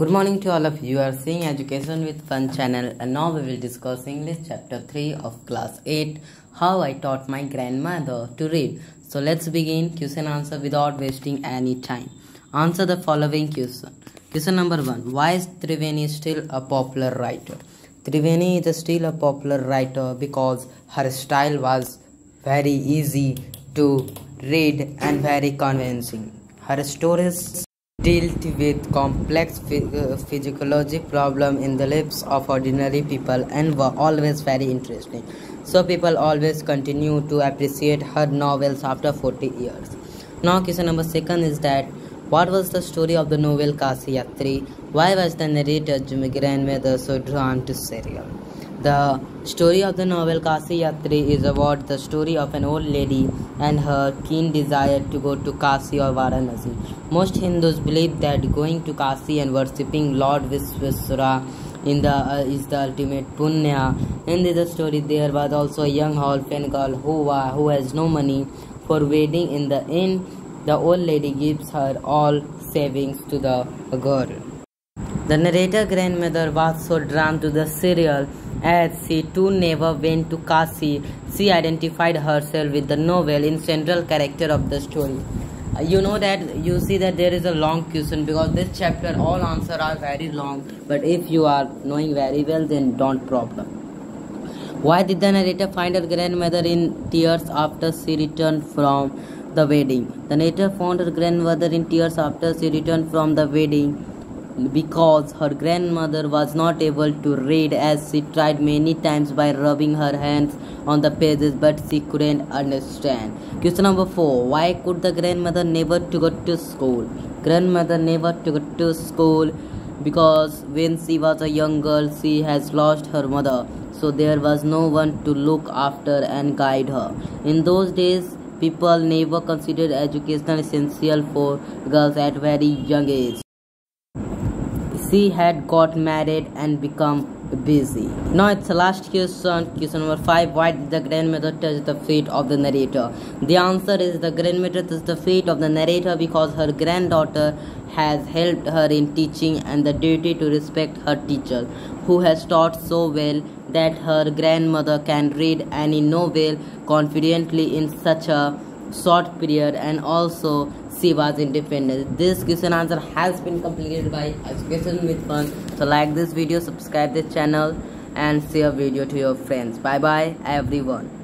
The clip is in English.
Good morning to all of you. Are seeing Education with Fun channel and now we will discuss English chapter 3 of class 8 How I taught my grandmother to read. So let's begin question answer without wasting any time. Answer the following question. Question number 1 Why is Triveni still a popular writer? Triveni is still a popular writer because her style was very easy to read and very convincing. Her stories dealt with complex uh, physiology problems in the lives of ordinary people and were always very interesting. So people always continue to appreciate her novels after 40 years. Now question number second is that what was the story of the novel Kasi Yatri? Why was the narrator Jimmy grandmother so drawn to serial? The story of the novel Kasi Yatri is about the story of an old lady and her keen desire to go to Kasi or Varanasi. Most Hindus believe that going to Kasi and worshipping Lord Vishweshwara in the uh, is the ultimate punya. In this story, there was also a young orphan girl who, uh, who has no money for wedding in the inn. The old lady gives her all savings to the girl. The narrator grandmother was so drawn to the serial as she too never went to Kasi. She identified herself with the novel in central character of the story. Uh, you know that you see that there is a long question because this chapter all answer are very long but if you are knowing very well then don't problem. Why did the narrator find her grandmother in tears after she returned from the wedding? The narrator found her grandmother in tears after she returned from the wedding because her grandmother was not able to read as she tried many times by rubbing her hands on the pages but she couldn't understand. Question number 4 Why could the grandmother never to go to school? Grandmother never to go to school because when she was a young girl she has lost her mother so there was no one to look after and guide her. In those days people never considered education essential for girls at very young age. She had got married and become busy. Now it's the last question, question number 5. Why did the grandmother touch the feet of the narrator? The answer is the grandmother touched the feet of the narrator because her granddaughter has helped her in teaching and the duty to respect her teacher, who has taught so well that her grandmother can read any novel confidently in such a short period and also was independent. This question answer has been completed by Education with Fun. So like this video, subscribe this channel and share video to your friends. Bye bye everyone.